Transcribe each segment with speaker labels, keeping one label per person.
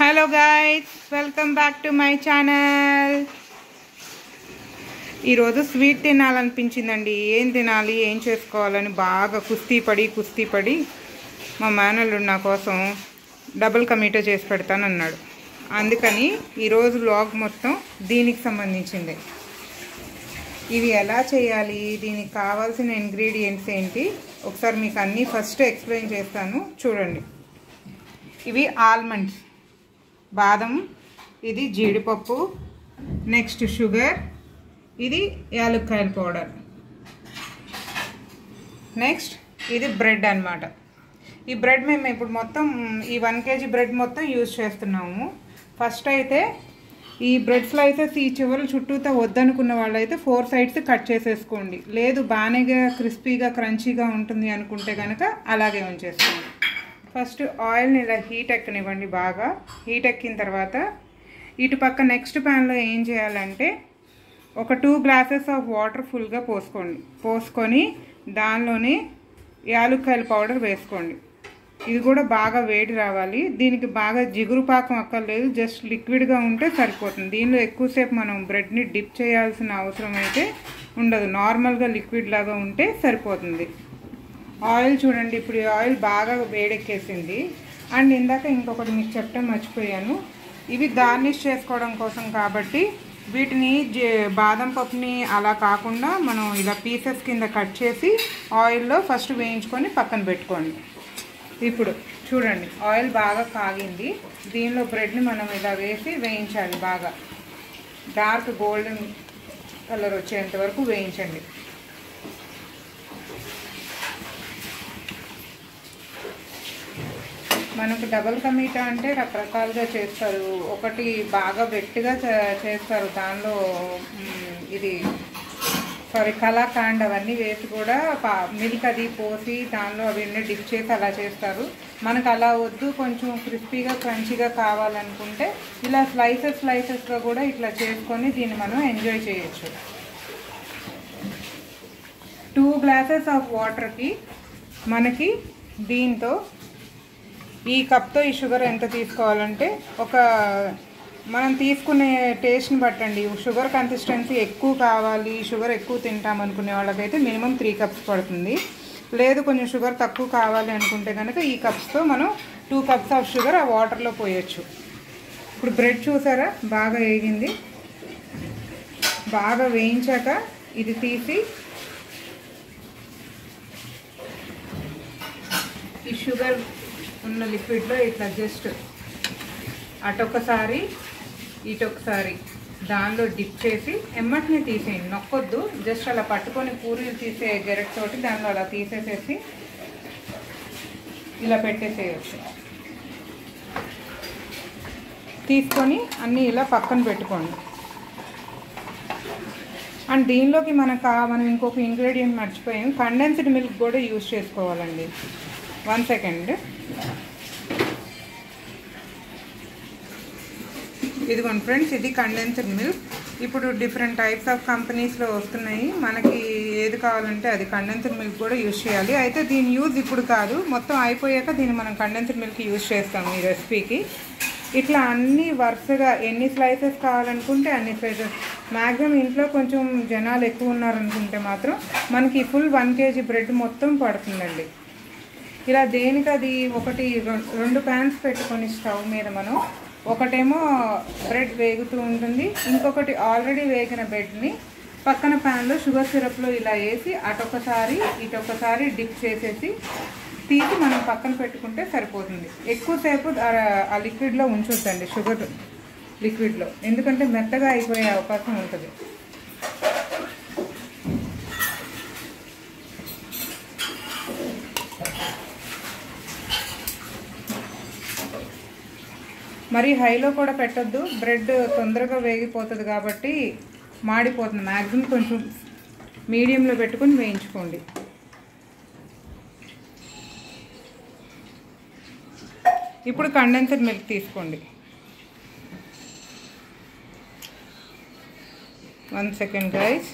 Speaker 1: Hello guys welcome back to my channel ఈరోజు sweet తినాలనిపించిందండి. ఏం తినాలి ఏం చేసుకోవాలని బాగా కుస్తీ పడి కుస్తీ పడి మా మేనల్లుడు నా కోసం డబుల్ కమీటో చేసి పెడతానన్నాడు. అందుకని ఈరోజు వ్లాగ్ మొత్తం దీనికి సంబంధించింది. ఇవి ఎలా చేయాలి దీనికి కావాల్సిన ఇంగ్రీడియంట్స్ ఏంటి ఒకసారి మీకు అన్నీ ఫస్ట్ ఎక్స్ప్లెయిన్ చేస్తాను. చూడండి. ఇవి ఆల్మండ్స్ బాదం ఇది జీడిపప్పు నెక్స్ట్ షుగర్ ఇది యాలక్కాయల పౌడర్. నెక్స్ట్ ఇది బ్రెడ్ అన్నమాట. ఈ బ్రెడ్ మేము ఇప్పుడు మొత్తం ఈ వన్ కేజీ బ్రెడ్ మొత్తం యూజ్ చేస్తున్నాము. ఫస్ట్ అయితే ఈ బ్రెడ్ స్లైసెస్ ఈ చివరి చుట్టూతో వద్దనుకున్న వాళ్ళైతే ఫోర్ సైడ్స్ కట్ చేసేసుకోండి. లేదు బాగానే క్రిస్పీగా క్రంచీగా ఉంటుంది అనుకుంటే కనుక అలాగే ఉంచేసుకోండి. ఫస్ట్ ఆయిల్ని ఇలా హీట్ ఎక్కనివ్వండి బాగా. హీట్ ఎక్కిన తర్వాత ఇటు పక్క నెక్స్ట్ ప్యాన్లో ఏం చేయాలంటే ఒక టూ గ్లాసెస్ ఆఫ్ వాటర్ ఫుల్గా పోసుకోండి. పోసుకొని దానిలోనే యాలుక్కాయల పౌడర్ వేసుకోండి. ఇది కూడా బాగా వేడి రావాలి. దీనికి బాగా జిగురు పాకం అక్కర్లేదు. జస్ట్ లిక్విడ్గా ఉంటే సరిపోతుంది. దీనిలో ఎక్కువసేపు మనం బ్రెడ్ని డిప్ చేయాల్సిన అవసరం అయితే ఉండదు. నార్మల్గా లిక్విడ్ లాగా ఉంటే సరిపోతుంది. ఆయిల్ చూడండి ఇప్పుడు ఈ ఆయిల్ బాగా వేడెక్కేసింది. అండ్ ఇందాక ఇంకొకటి మీకు చెప్పడం మర్చిపోయాను. ఇవి గార్నిష్ చేసుకోవడం కోసం కాబట్టి వీటిని బాదం పప్పుని అలా కాకుండా మనం ఇలా పీసెస్ కింద కట్ చేసి ఆయిల్లో ఫస్ట్ వేయించుకొని పక్కన పెట్టుకోండి. ఇప్పుడు చూడండి ఆయిల్ బాగా కాగింది. దీనిలో బ్రెడ్ని మనం ఇలా వేసి వేయించాలి బాగా. డార్క్ గోల్డెన్ కలర్ వచ్చేంత వరకు వేయించండి. మనకు డబల్ కమీటా అంటే రకరకాలుగా చేస్తారు. ఒకటి బాగా గట్టిగా చేస్తారు. దానిలో ఇది సారీ కళాకాండ్ అవన్నీ వేసి కూడా పా మిల్క్ అది పోసి దానిలో అవన్నీ డిప్ చేసి అలా చేస్తారు. మనకు అలా వద్దు. కొంచెం క్రిస్పీగా క్రంచీగా కావాలనుకుంటే ఇలా స్లైసెస్ స్లైసెస్గా కూడా ఇట్లా చేసుకొని దీన్ని మనం ఎంజాయ్ చేయొచ్చు. టూ గ్లాసెస్ ఆఫ్ వాటర్కి మనకి దీంతో ఈ కప్తో ఈ షుగర్ ఎంత తీసుకోవాలంటే ఒక మనం తీసుకునే టేస్ట్ని బట్టండి. షుగర్ కన్సిస్టెన్సీ ఎక్కువ కావాలి షుగర్ ఎక్కువ తింటాం అనుకునే వాళ్ళకైతే మినిమం త్రీ కప్స్ పడుతుంది. లేదు కొంచెం షుగర్ తక్కువ కావాలి అనుకుంటే కనుక ఈ కప్స్తో మనం టూ కప్స్ ఆఫ్ షుగర్ ఆ వాటర్లో పోయొచ్చు. ఇప్పుడు బ్రెడ్ చూసారా? బాగా వేగింది. బాగా వేయించాక ఇది తీసి ఈ షుగర్ ఉన్న లిక్విడ్లో ఇట్లా జస్ట్ అటొకసారి ఇటొకసారి దానిలో డిప్ చేసి ఎమ్మటిని తీసేయండి. నొక్కొద్దు. జస్ట్ అలా పట్టుకొని పూరీలు తీసే గెరెట్ తోటి దానిలో అలా తీసేసేసి ఇలా పెట్టేసేయచ్చు. తీసుకొని అన్నీ ఇలా పక్కన పెట్టుకోండి. అండ్ దీనిలోకి మనకు మనం ఇంకొక ఇంగ్రీడియంట్ మర్చిపోయాం. కండెన్స్డ్ మిల్క్ కూడా యూజ్ చేసుకోవాలండి. వన్ సెకండ్ ఇదిగోండి ఫ్రెండ్స్ ఇది కండెన్స్డ్ మిల్క్ ఇప్పుడు డిఫరెంట్ టైప్స్ ఆఫ్ కంపెనీస్లో వస్తున్నాయి. మనకి ఏది కావాలంటే అది కండెన్స్డ్ మిల్క్ కూడా యూజ్ చేయాలి. అయితే దీని యూజ్ ఇప్పుడు కాదు మొత్తం అయిపోయాక దీన్ని మనం కండెన్స్డ్ మిల్క్ యూజ్ చేస్తాం ఈ రెసిపీకి ఇట్లా అన్ని వరుసగా ఎన్ని స్లైసెస్ కావాలనుకుంటే అన్ని స్లైసెస్ మ్యాక్సిమం ఇంట్లో కొంచెం జనాలు ఎక్కువ ఉన్నారనుకుంటే మాత్రం మనకి ఫుల్ వన్ కేజీ బ్రెడ్ మొత్తం పడుతుందండి. ఇలా దేనికి అది ఒకటి రెండు ప్యాన్స్ పెట్టుకొని స్టవ్ మీద మనం ఒకటేమో బ్రెడ్ వేగుతూ ఉంటుంది. ఇంకొకటి ఆల్రెడీ వేగిన బ్రెడ్ని పక్కన ప్యాన్లో షుగర్ సిరప్లో ఇలా వేసి అటొకసారి ఇటొకసారి డిప్ చేసేసి తీసి మనం పక్కన పెట్టుకుంటే సరిపోతుంది. ఎక్కువసేపు ఆ లిక్విడ్లో ఉంచొద్దండి షుగర్ లిక్విడ్లో ఎందుకంటే మెత్తగా అయిపోయే అవకాశం ఉంటుంది. మరి హైలో కూడా పెట్టొద్దు. బ్రెడ్ తొందరగా వేగిపోతుంది కాబట్టి మాడిపోతుంది. మ్యాక్సిమం కొంచెం మీడియంలో పెట్టుకొని వేయించుకోండి. ఇప్పుడు కండెన్సర్ మిల్క్ తీసుకోండి. వన్ సెకండ్ గైస్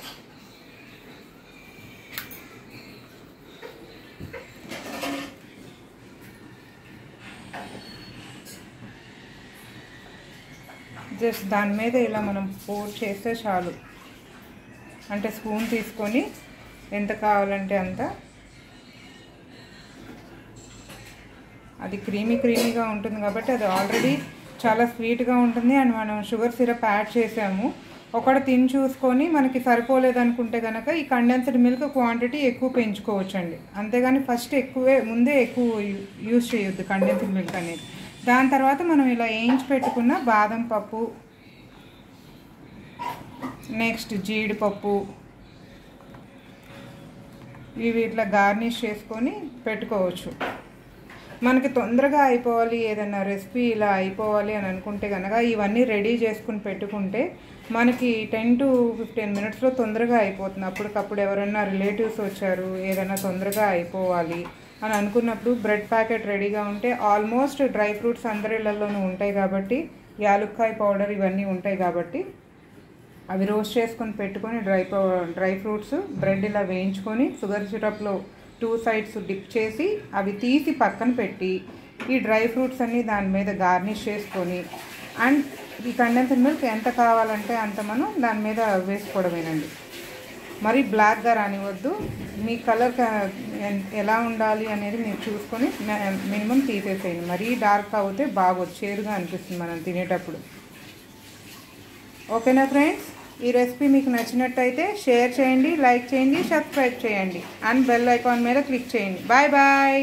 Speaker 1: జస్ట్ దాని మీద ఇలా మనం పోర్ చేస్తే చాలు. అంటే స్పూన్ తీసుకొని ఎంత కావాలంటే అంత. అది క్రీమీ క్రీమీగా ఉంటుంది కాబట్టి అది ఆల్రెడీ చాలా స్వీట్గా ఉంటుంది. అండ్ మనం షుగర్ సిరప్ యాడ్ చేసాము. ఒకటి తిని చూసుకొని మనకి సరిపోలేదు అనుకుంటే కనుక ఈ కండెన్స్డ్ మిల్క్ క్వాంటిటీ ఎక్కువ పెంచుకోవచ్చండి. అంతేగాని ఫస్ట్ ఎక్కువే ముందే ఎక్కువ యూజ్ చేయొద్దు కండెన్స్డ్ మిల్క్ అనేది. దాని తర్వాత మనం ఇలా వేయించి పెట్టుకున్న బాదం పప్పు నెక్స్ట్ జీడిపప్పు ఇవి ఇట్లా గార్నిష్ చేసుకొని పెట్టుకోవచ్చు. మనకి తొందరగా అయిపోవాలి ఏదైనా రెసిపీ ఇలా అయిపోవాలి అని అనుకుంటే కనుక ఇవన్నీ రెడీ చేసుకుని పెట్టుకుంటే మనకి టెన్ టు ఫిఫ్టీన్ మినిట్స్లో తొందరగా అయిపోతుంది. అప్పటికప్పుడు ఎవరైనా రిలేటివ్స్ వచ్చారు ఏదైనా తొందరగా అయిపోవాలి అని అనుకున్నప్పుడు బ్రెడ్ ప్యాకెట్ రెడీగా ఉంటే ఆల్మోస్ట్ డ్రై ఫ్రూట్స్ అందరిళ్ళలోనూ ఉంటాయి కాబట్టి యాలుక్కాయ పౌడర్ ఇవన్నీ ఉంటాయి కాబట్టి అవి రోస్ట్ చేసుకొని పెట్టుకొని డ్రై పౌ- డ్రై ఫ్రూట్స్ బ్రెడ్ ఇలా వేయించుకొని షుగర్ సిరప్లో టూ సైడ్స్ డిప్ చేసి అవి తీసి పక్కన పెట్టి ఈ డ్రై ఫ్రూట్స్ అన్నీ దాని మీద గార్నిష్ చేసుకొని అండ్ ఈ కండెన్స్డ్ మిల్క్ ఎంత కావాలంటే అంత మనం దాని మీద వేసుకోవడమేనండి. మరి బ్లాక్గా రానివద్దు మీ కలర్ ఎలా ఉండాలి అనేది మీరు చూసుకొని మినిమం తీసేసేయండి. మరీ డార్క్ అవుతే బాగోదు. చేదుగా అనిపిస్తుంది మనం తినేటప్పుడు. ఓకేనా ఫ్రెండ్స్ ఈ రెసిపీ మీకు నచ్చినట్టయితే షేర్ చేయండి లైక్ చేయండి సబ్స్క్రైబ్ చేయండి. అండ్ బెల్ ఐకాన్ మీద క్లిక్ చేయండి. Bye bye